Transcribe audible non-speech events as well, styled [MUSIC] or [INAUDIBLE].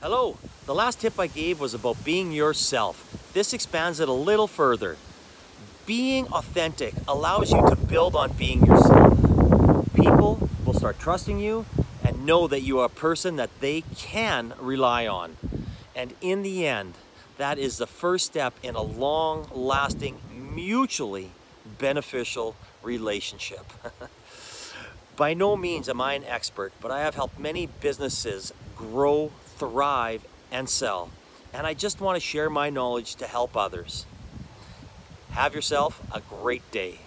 Hello, the last tip I gave was about being yourself. This expands it a little further. Being authentic allows you to build on being yourself. People will start trusting you and know that you are a person that they can rely on. And in the end, that is the first step in a long lasting, mutually beneficial relationship. [LAUGHS] By no means am I an expert, but I have helped many businesses grow, thrive, and sell. And I just want to share my knowledge to help others. Have yourself a great day.